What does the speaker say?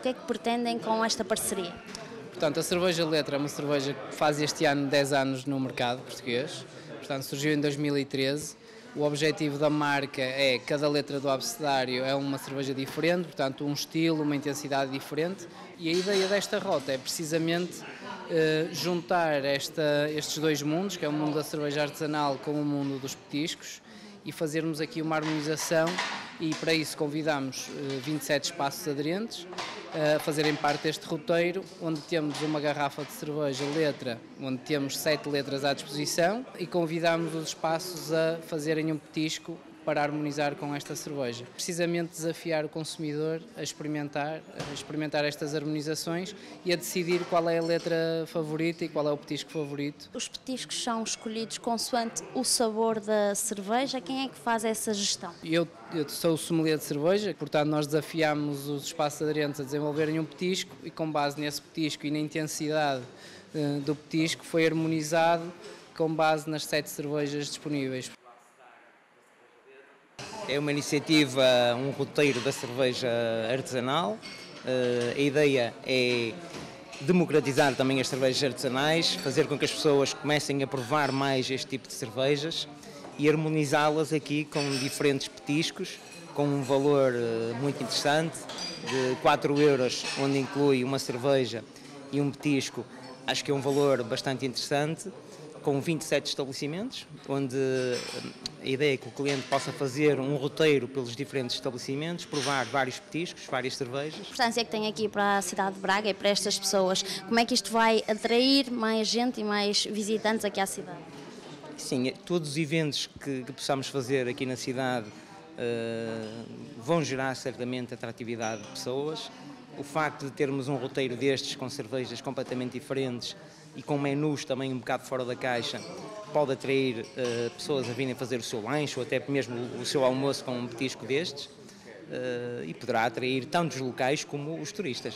O que é que pretendem com esta parceria? Portanto, a cerveja letra é uma cerveja que faz este ano 10 anos no mercado português. Portanto, surgiu em 2013. O objetivo da marca é cada letra do abecedário é uma cerveja diferente, portanto, um estilo, uma intensidade diferente. E a ideia desta rota é precisamente eh, juntar esta, estes dois mundos, que é o mundo da cerveja artesanal com o mundo dos petiscos, e fazermos aqui uma harmonização. E para isso convidamos 27 eh, espaços aderentes a fazerem parte deste roteiro, onde temos uma garrafa de cerveja letra, onde temos sete letras à disposição e convidamos os espaços a fazerem um petisco para harmonizar com esta cerveja. Precisamente desafiar o consumidor a experimentar, a experimentar estas harmonizações e a decidir qual é a letra favorita e qual é o petisco favorito. Os petiscos são escolhidos consoante o sabor da cerveja. Quem é que faz essa gestão? Eu, eu sou o sommelier de cerveja, portanto nós desafiamos os espaços aderentes a desenvolverem um petisco e com base nesse petisco e na intensidade uh, do petisco foi harmonizado com base nas sete cervejas disponíveis. É uma iniciativa, um roteiro da cerveja artesanal. Uh, a ideia é democratizar também as cervejas artesanais, fazer com que as pessoas comecem a provar mais este tipo de cervejas e harmonizá-las aqui com diferentes petiscos, com um valor uh, muito interessante, de 4 euros, onde inclui uma cerveja e um petisco, acho que é um valor bastante interessante com 27 estabelecimentos, onde eh, a ideia é que o cliente possa fazer um roteiro pelos diferentes estabelecimentos, provar vários petiscos, várias cervejas. A importância é que tem aqui para a cidade de Braga e para estas pessoas, como é que isto vai atrair mais gente e mais visitantes aqui à cidade? Sim, é, todos os eventos que, que possamos fazer aqui na cidade uh, vão gerar certamente atratividade de pessoas. O facto de termos um roteiro destes com cervejas completamente diferentes e com menus também um bocado fora da caixa, pode atrair uh, pessoas a virem fazer o seu lanche ou até mesmo o seu almoço com um petisco destes uh, e poderá atrair tanto os locais como os turistas.